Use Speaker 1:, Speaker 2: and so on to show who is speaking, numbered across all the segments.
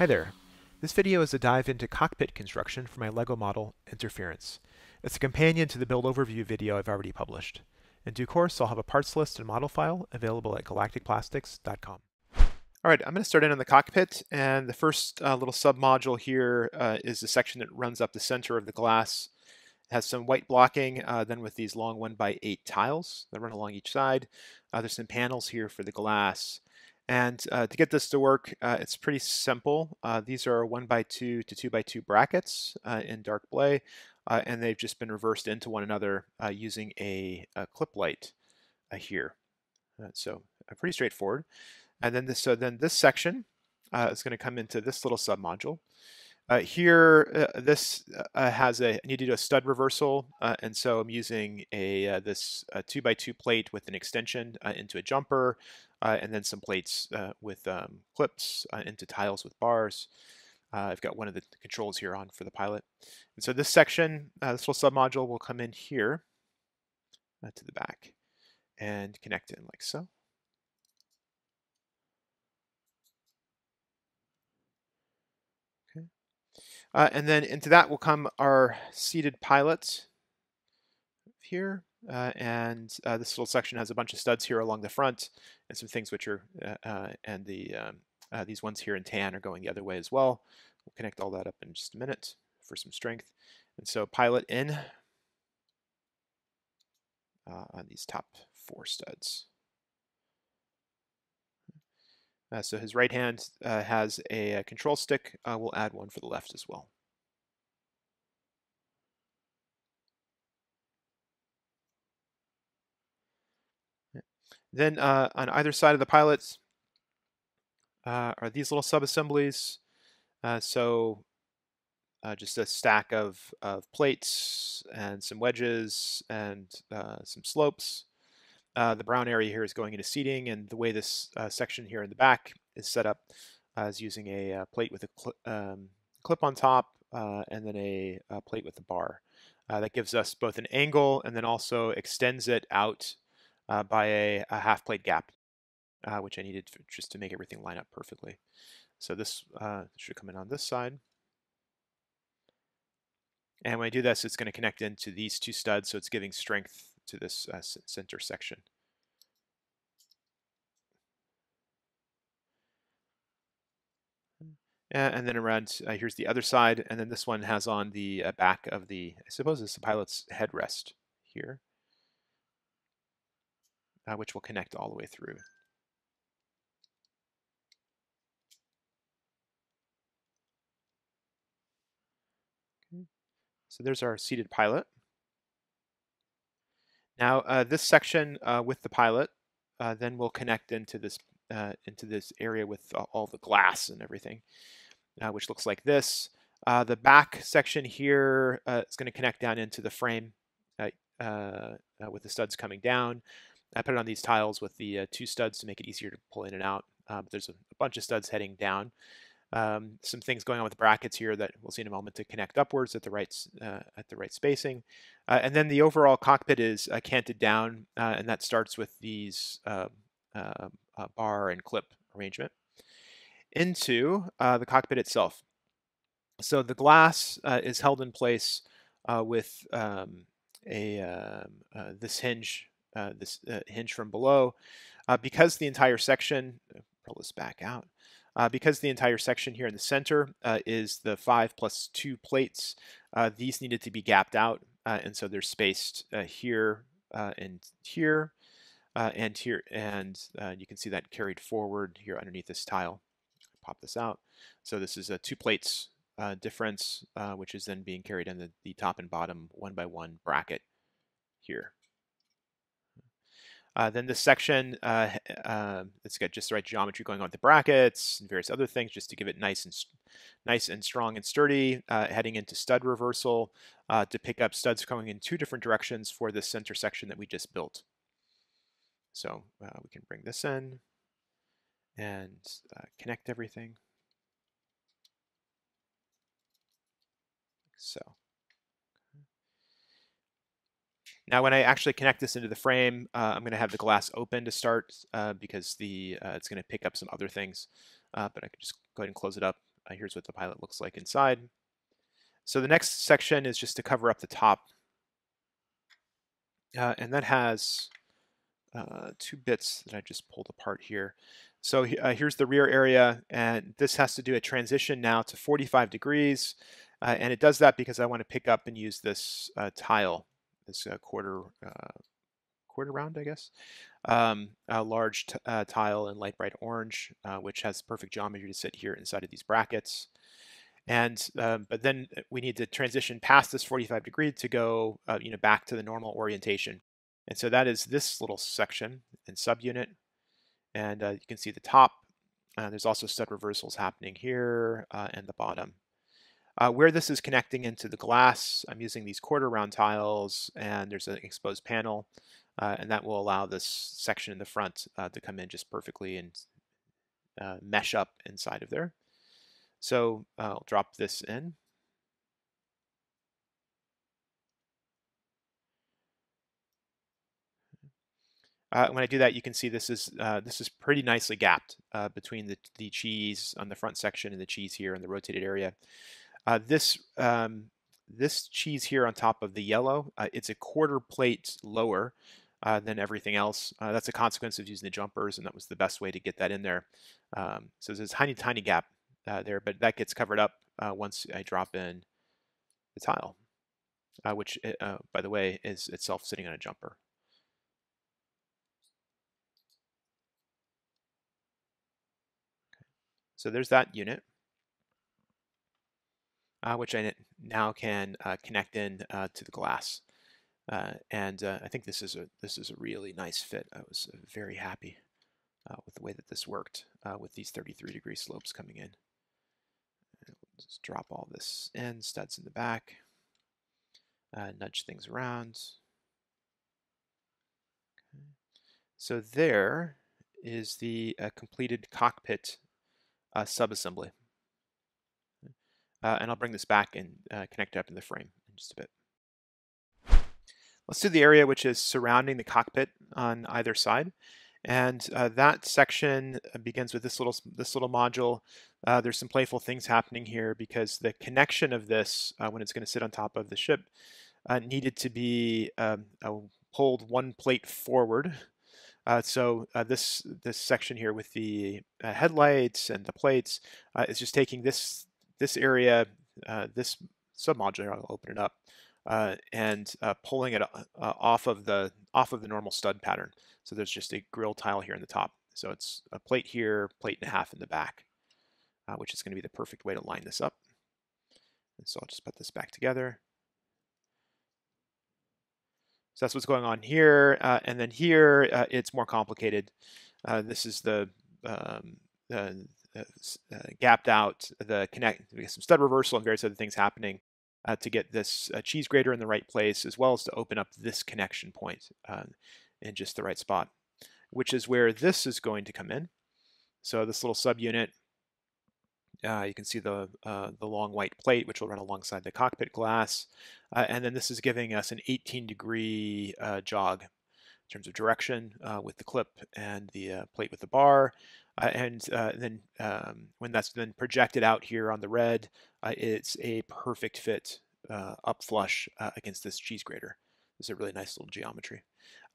Speaker 1: Hi there. This video is a dive into cockpit construction for my LEGO model, Interference. It's a companion to the build overview video I've already published. In due course, I'll have a parts list and model file available at galacticplastics.com. All right, I'm going to start in on the cockpit, and the first uh, little submodule here uh, is the section that runs up the center of the glass. It has some white blocking, uh, then with these long 1 by 8 tiles that run along each side. Uh, there's some panels here for the glass. And uh, to get this to work, uh, it's pretty simple. Uh, these are 1 by 2 to 2 by 2 brackets uh, in dark bley, uh, and they've just been reversed into one another uh, using a, a, clip light here. so pretty straightforward. And then this, so then this section is going to come into this little submodule. Here, this has a, I need to do a stud reversal, and so I'm using a this 2 by 2 plate with an extension into a jumper, uh, and then some plates uh, with um, clips uh, into tiles with bars. I've got one of the controls here on for the pilot. And so this section, this little submodule will come in here to the back and connect in like so. Okay. Uh, and then into that will come our seated pilot here. Uh, and uh, this little section has a bunch of studs here along the front and some things which are, uh, uh and the um, uh, these ones here in tan are going the other way as well. We'll connect all that up in just a minute for some strength. And so pilot in uh, on these top four studs. so his right hand has a, a control stick. we'll add one for the left as well. Then uh, on either side of the pilots uh, are these little sub-assemblies. Uh, so uh, just a stack of, of plates and some wedges and uh, some slopes. Uh, the brown area here is going into seating, and the way this section here in the back is set up is using a plate with a cl um, clip on top and then a, a, plate with a bar. that gives us both an angle and then also extends it out uh, by a, a, half plate gap, uh, which I needed just to make everything line up perfectly. So this uh, should come in on this side. And when I do this, it's going to connect into these two studs, so it's giving strength to this uh, center section. and then around, uh, here's the other side, and then this one has on the uh, back of the, I suppose it's the pilot's headrest here uh, which will connect all the way through. Okay. So there's our seated pilot. Now uh, this section uh, with the pilot uh, then will connect into this uh, into this area with all the glass and everything, uh, which looks like this. the back section here is going to connect down into the frame with the studs coming down. I put it on these tiles with the uh, two studs to make it easier to pull in and out. Um, there's a, a, bunch of studs heading down. Um, some things going on with brackets here that we'll see in a moment to connect upwards at the right uh, at the right spacing, uh, and then the overall cockpit is uh, canted down, uh, and that starts with these uh, bar and clip arrangement into the cockpit itself. So the glass is held in place with um, a um, this hinge uh, this uh, hinge from below. Uh, because the entire section, pull this back out, because the entire section here in the center is the 5 plus 2 plates, these needed to be gapped out, and so they're spaced here and here. Uh, and here, and uh, you can see that carried forward here underneath this tile. Pop this out. So this is a two plates uh, difference, which is then being carried in the, the top and bottom one by one bracket here. Uh, then this section, uh, uh, it's got just the right geometry going on with the brackets and various other things just to give it nice and nice and strong and sturdy. Uh, heading into stud reversal uh, to pick up studs going in two different directions for this center section that we just built. So we can bring this in and connect everything. so. Now when I actually connect this into the frame, uh, I'm going to have the glass open to start uh, because the uh, it's going to pick up some other things. Uh, but I can just go ahead and close it up here's what the pilot looks like inside. So the next section is just to cover up the top. Uh, and that has uh, two bits that I just pulled apart here. So uh, here's the rear area, and this has to do a transition now to 45 degrees. Uh, and it does that because I want to pick up and use this uh, tile, this uh, quarter quarter round, I guess, um, a large tile in light bright orange, which has perfect geometry to sit here inside of these brackets. And um, but then we need to transition past this 45 degree to go uh, you know back to the normal orientation. And so that is this little section in subunit. And uh, you can see the top. Uh, there's also stud reversals happening here uh, and the bottom. Uh, where this is connecting into the glass, I'm using these quarter round tiles and there's an exposed panel. Uh, and that will allow this section in the front to come in just perfectly and mesh up inside of there. So uh, I'll drop this in. Uh, when I do that, you can see this is uh, this is pretty nicely gapped uh, between the, the cheese on the front section and the cheese here in the rotated area. Uh, this um, this cheese here on top of the yellow, uh, it's a quarter plate lower uh, than everything else. that's a consequence of using the jumpers, and that was the best way to get that in there. Um, so there's a tiny, tiny gap uh, there, but that gets covered up uh, once I drop in the tile, uh, which, eh, uh, by the way, is itself sitting on a jumper. Okay. So there's that unit, uh, which I now can uh, connect in to the glass. and I think this is a this is a really nice fit. I was very happy with the way that this worked with these 33 degree slopes coming in. Just drop all this in, studs in the back, uh, nudge things around. Okay. So there is the uh, completed cockpit uh, subassembly. Uh, and I'll bring this back and uh, connect it up in the frame in just a bit. Let's do the area which is surrounding the cockpit on either side. And uh, that section uh, begins with this little this little module. Uh, there's some playful things happening here because the connection of this, uh, when it's going to sit on top of the ship, uh, needed to be um, uh, pulled one plate forward. so this this section here with the headlights and the plates is just taking this this area, this submodule. I'll open it up. and pulling it off of the off of the normal stud pattern. So there's just a grill tile here in the top. So it's a plate here, plate and a half in the back, uh, which is going to be the perfect way to line this up. And so I'll just put this back together. So that's what's going on here. Uh, and then here, uh, it's more complicated. Uh, this is the um, uh, gapped out, the connect, some stud reversal and various other things happening uh, to get this cheese grater in the right place, as well as to open up this connection point in just the right spot, which is where this is going to come in. So this little subunit, uh, you can see the, uh, the long white plate, which will run alongside the cockpit glass. Uh, and then this is giving us an 18 degree uh, jog in terms of direction uh, with the clip and the uh, plate with the bar. And then um, when that's then projected out here on the red, it's a perfect fit up flush against this cheese grater. Is a really nice little geometry.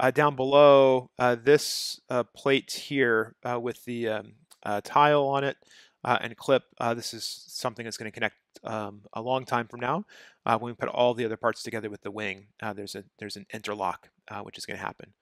Speaker 1: Uh, down below, uh, this uh, plate here uh, with the um, uh, tile on it uh, and clip, this is something that's going to connect um, a long time from now. when we put all the other parts together with the wing, there's a there's an interlock which is going to happen.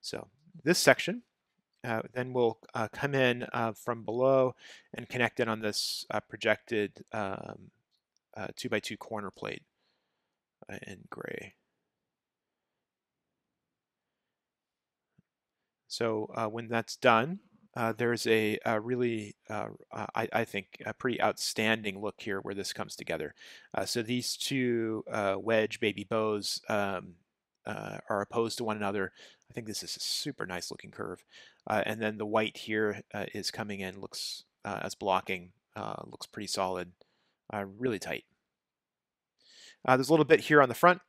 Speaker 1: So this section then we'll come in from below and connect it on this projected um, two by two corner plate in gray. So uh, when that's done, uh, there's a, a really, uh, uh I, I, think, a pretty outstanding look here where this comes together. Uh, so these two uh, wedge baby bows um, are opposed to one another. I think this is a super nice looking curve. and then the white here is coming in, looks as blocking, looks pretty solid, really tight. there's a little bit here on the front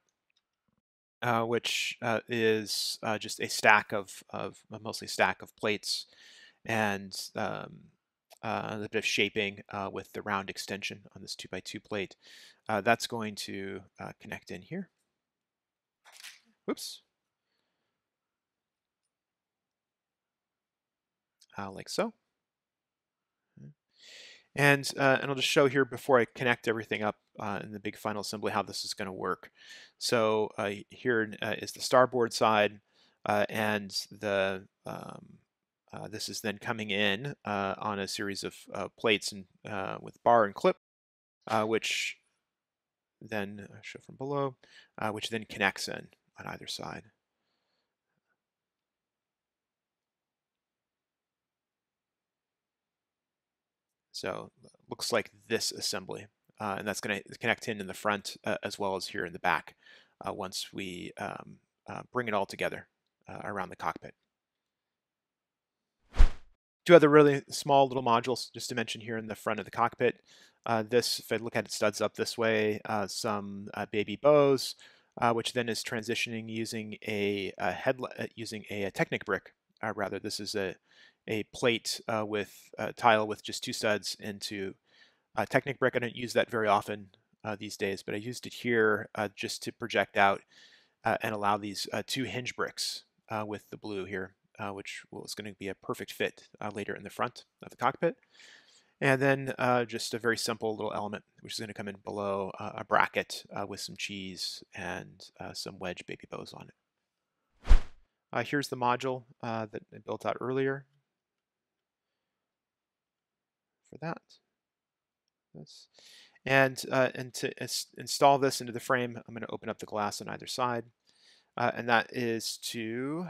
Speaker 1: uh, which uh, is uh, just a stack of, of mostly stack of plates and um, uh, a bit of shaping uh, with the round extension on this 2x2 plate. Uh, that's going to uh, connect in here. Whoops. Uh, like so. And, uh, and I'll just show here before I connect everything up uh, in the big final assembly how this is going to work. So uh, here uh, is the starboard side uh, and the um, this is then coming in on a series of plates and with bar and clip, which then show from below, which then connects in on either side. So looks like this assembly. Uh, and that's going to connect in in the front uh, as well as here in the back uh, once we um, uh, bring it all together uh, around the cockpit. Two other really small little modules just to mention here in the front of the cockpit. Uh, this, if I look at it studs up this way, some baby bows, which then is transitioning using a, a using a, a Technic brick. rather, this is a a plate uh, with a tile with just two studs into a Technic brick. I don't use that very often uh, these days, but I used it here uh, just to project out uh, and allow these uh, two hinge bricks uh, with the blue here, which is going to be a perfect fit later in the front of the cockpit. And then just a very simple little element, which is going to come in below a bracket with some cheese and some wedge baby bows on it. Uh, here's the module uh, that I built out earlier for that. This. And, uh, and to install this into the frame, I'm going to open up the glass on either side. Uh, and that is to,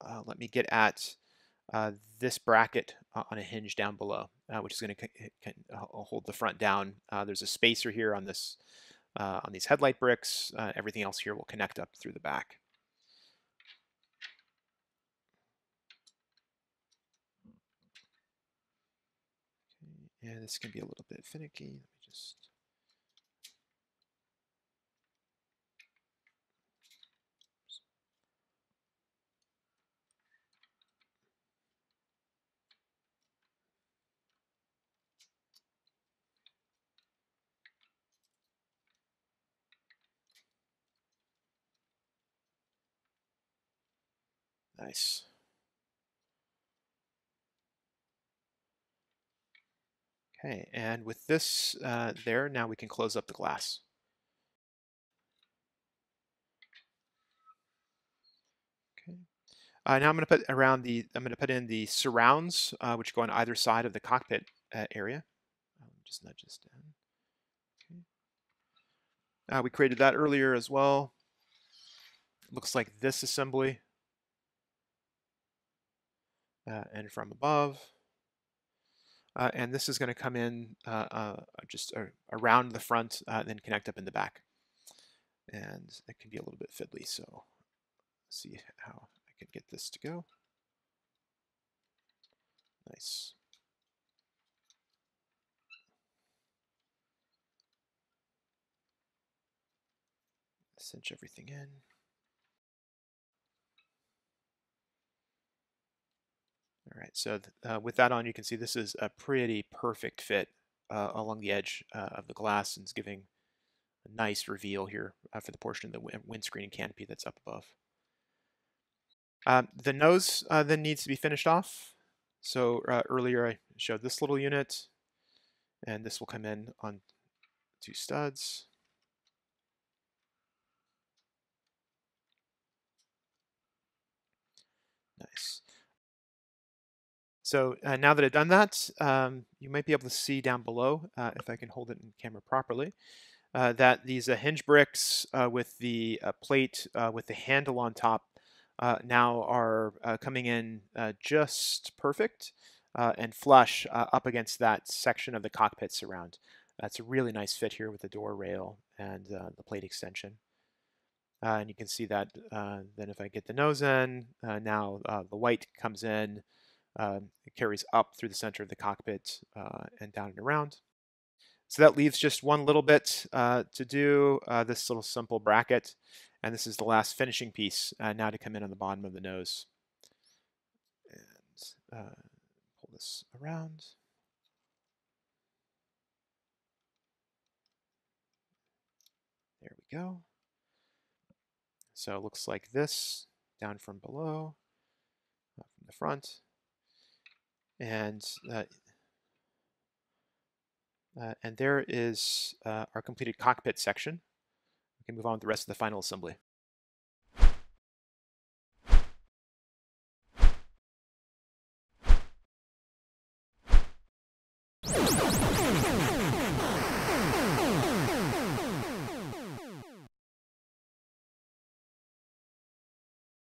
Speaker 1: uh, let me get at uh, this bracket uh, on a hinge down below, uh, which is going to hold the front down. there's a spacer here on this on these headlight bricks. everything else here will connect up through the back. Yeah, this can be a little bit finicky. Let me just... Nice. Okay, and with this uh, there, now we can close up the glass. Okay. Uh, now I'm going to put around the, I'm going to put in the surrounds, uh, which go on either side of the cockpit uh, area. Um, just nudge this down. Okay. Uh, we created that earlier as well. Looks like this assembly. Uh, and from above. Uh, and this is going to come in uh, uh, just around the front and then connect up in the back. And it can be a little bit fiddly, so see how I can get this to go. Nice. Cinch everything in. Right, so uh, with that on, you can see this is a pretty perfect fit uh, along the edge uh, of the glass and is giving a nice reveal here uh, for the portion of the windscreen and canopy that's up above. Um, the nose uh, then needs to be finished off. So earlier I showed this little unit, and this will come in on two studs. Nice. So uh, now that I've done that, um, you might be able to see down below, uh, if I can hold it in camera properly, uh, that these uh, hinge bricks uh, with the uh, plate with the handle on top now are coming in just perfect and flush up against that section of the cockpit surround. That's a really nice fit here with the door rail and the plate extension. and you can see that then if I get the nose in, now the white comes in, um, it carries up through the center of the cockpit uh, and down and around. So that leaves just one little bit uh, to do, uh, this little simple bracket. And this is the last finishing piece uh, now to come in on the bottom of the nose. And uh, pull this around. There we go. So it looks like this down from below, from the front. And uh, uh, and there is uh, our completed cockpit section. We can move on with the rest of the final assembly.